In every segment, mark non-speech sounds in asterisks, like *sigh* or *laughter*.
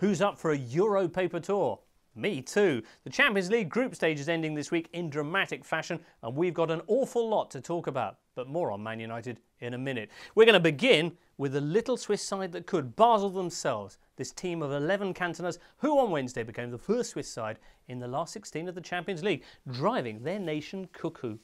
Who's up for a Euro paper tour? Me too. The Champions League group stage is ending this week in dramatic fashion, and we've got an awful lot to talk about. But more on Man United in a minute. We're going to begin with the little Swiss side that could, Basel themselves. This team of 11 cantoners who on Wednesday became the first Swiss side in the last 16 of the Champions League, driving their nation cuckoo.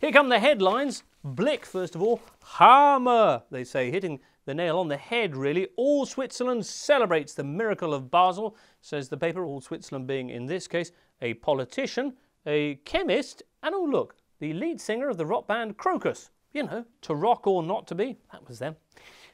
Here come the headlines. Blick, first of all. Hammer, they say, hitting the nail on the head, really. All Switzerland celebrates the miracle of Basel, says the paper. All Switzerland being, in this case, a politician, a chemist, and oh, look, the lead singer of the rock band Krokus. You know, to rock or not to be. That was them.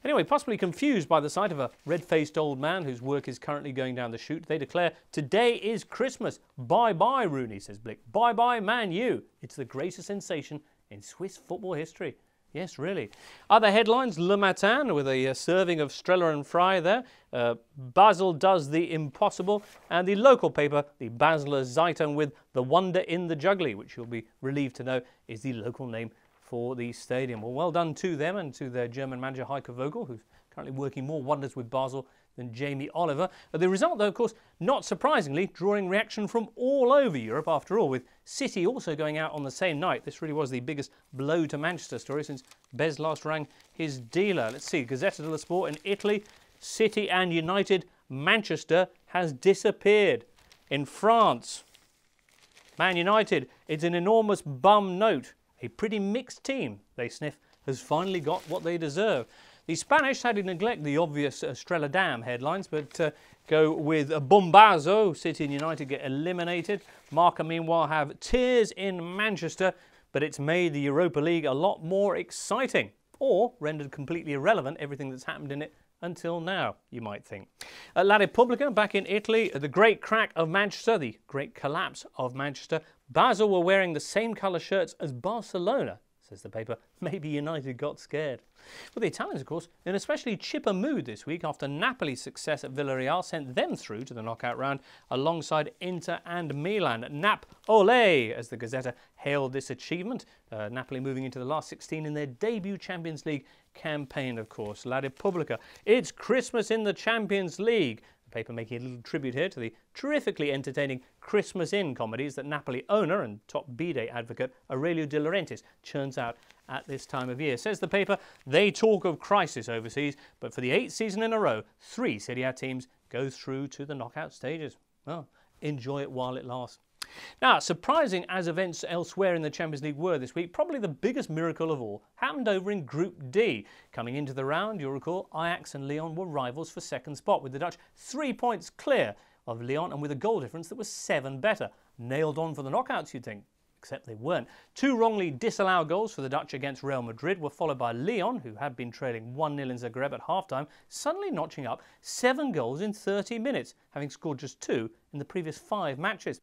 Anyway, possibly confused by the sight of a red faced old man whose work is currently going down the chute, they declare, Today is Christmas. Bye bye, Rooney, says Blick. Bye bye, Man U. It's the greatest sensation in Swiss football history. Yes, really. Other headlines Le Matin with a uh, serving of Strella and Fry there. Uh, Basel does the impossible. And the local paper, the Basler Zeitung, with The Wonder in the Joggeli, which you'll be relieved to know is the local name for the stadium. Well, well done to them and to their German manager Heiko Vogel, who's currently working more wonders with Basel than Jamie Oliver. Uh, the result, though, of course, not surprisingly, drawing reaction from all over Europe after all, with City also going out on the same night. This really was the biggest blow to Manchester story since Bez last rang his dealer. Let's see, Gazzetta dello Sport in Italy, City and United, Manchester has disappeared. In France, Man United, it's an enormous bum note. A pretty mixed team, they sniff, has finally got what they deserve. The Spanish had to neglect the obvious Estrella Damm headlines, but uh, go with Bombazo. City and United get eliminated. Marca, meanwhile, have tears in Manchester, but it's made the Europa League a lot more exciting, or rendered completely irrelevant everything that's happened in it until now, you might think. At La Repubblica, back in Italy, the great crack of Manchester, the great collapse of Manchester, Basel were wearing the same colour shirts as Barcelona says the paper. *laughs* Maybe United got scared. Well, the Italians, of course, in especially chipper mood this week after Napoli's success at Villarreal sent them through to the knockout round alongside Inter and Milan. Nap ole, as the Gazzetta hailed this achievement. Uh, Napoli moving into the last 16 in their debut Champions League campaign, of course. La Repubblica. It's Christmas in the Champions League paper making a little tribute here to the terrifically entertaining Christmas Inn comedies that Napoli owner and top B-Day advocate Aurelio De Laurentiis churns out at this time of year. Says the paper, they talk of crisis overseas, but for the eighth season in a row, three Serie A teams go through to the knockout stages. Well, enjoy it while it lasts. Now, surprising as events elsewhere in the Champions League were this week, probably the biggest miracle of all happened over in Group D. Coming into the round, you'll recall, Ajax and Lyon were rivals for second spot, with the Dutch three points clear of Lyon and with a goal difference that was seven better. Nailed on for the knockouts, you'd think except they weren't. Two wrongly disallowed goals for the Dutch against Real Madrid were followed by Lyon, who had been trailing 1 0 in Zagreb at halftime, suddenly notching up seven goals in 30 minutes, having scored just two in the previous five matches.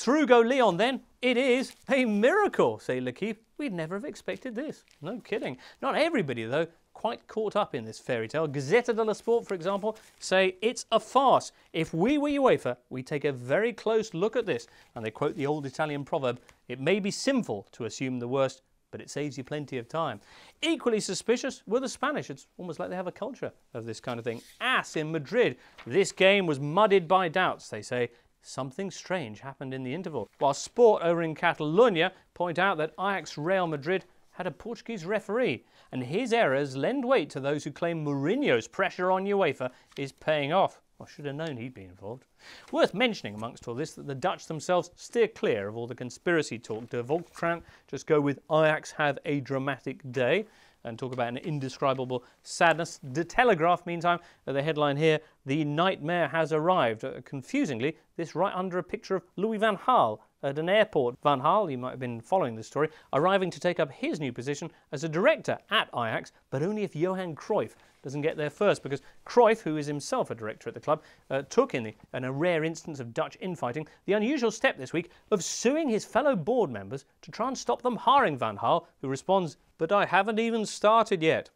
Through go Lyon then. It is a miracle, say L'Equipe. We'd never have expected this. No kidding. Not everybody, though, quite caught up in this fairy tale. Gazzetta dello Sport, for example, say it's a farce. If we were UEFA, we'd take a very close look at this. And they quote the old Italian proverb, it may be sinful to assume the worst, but it saves you plenty of time. Equally suspicious were the Spanish. It's almost like they have a culture of this kind of thing. AS in Madrid. This game was muddied by doubts, they say, something strange happened in the interval. While Sport over in Catalonia point out that Ajax Real Madrid had a Portuguese referee, and his errors lend weight to those who claim Mourinho's pressure on UEFA is paying off. I should have known he'd be involved. Worth mentioning amongst all this that the Dutch themselves steer clear of all the conspiracy talk. De Volkskrant just go with Ajax have a dramatic day and talk about an indescribable sadness. The Telegraaf, meantime, the headline here, the nightmare has arrived. Uh, confusingly, this right under a picture of Louis van Gaal at an airport. Van Gaal, you might have been following this story, arriving to take up his new position as a director at Ajax, but only if Johan Cruyff doesn't get there first because Cruyff, who is himself a director at the club, uh, took in, the, in a rare instance of Dutch infighting the unusual step this week of suing his fellow board members to try and stop them hiring Van Gaal, who responds, but I haven't even started yet.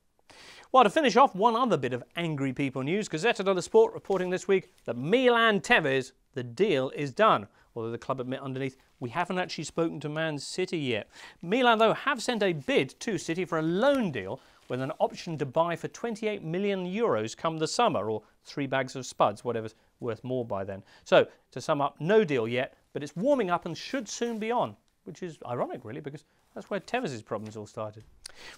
Well, to finish off, one other bit of angry people news. Gazzetta dello Sport reporting this week that Milan Tevez, the deal is done. Although the club admit underneath we haven't actually spoken to Man City yet. Milan, though, have sent a bid to City for a loan deal with an option to buy for 28 million euros come the summer, or three bags of spuds, whatever's worth more by then. So, to sum up, no deal yet, but it's warming up and should soon be on, which is ironic, really, because that's where Tevez' problems all started.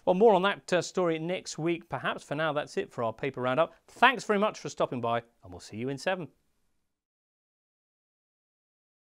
Well, more on that uh, story next week, perhaps. For now, that's it for our paper roundup. Thanks very much for stopping by, and we'll see you in seven.